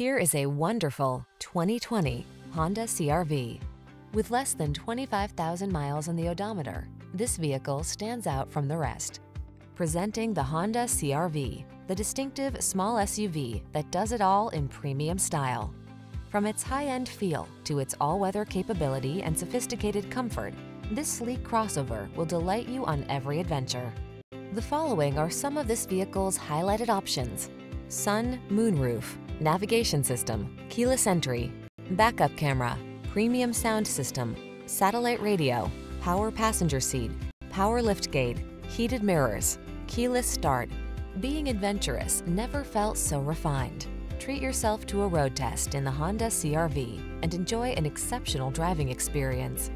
Here is a wonderful 2020 Honda CRV. With less than 25,000 miles on the odometer, this vehicle stands out from the rest. Presenting the Honda CRV, the distinctive small SUV that does it all in premium style. From its high-end feel to its all-weather capability and sophisticated comfort, this sleek crossover will delight you on every adventure. The following are some of this vehicle's highlighted options. Sun, moonroof, navigation system, keyless entry, backup camera, premium sound system, satellite radio, power passenger seat, power liftgate, heated mirrors, keyless start. Being adventurous never felt so refined. Treat yourself to a road test in the Honda CRV and enjoy an exceptional driving experience.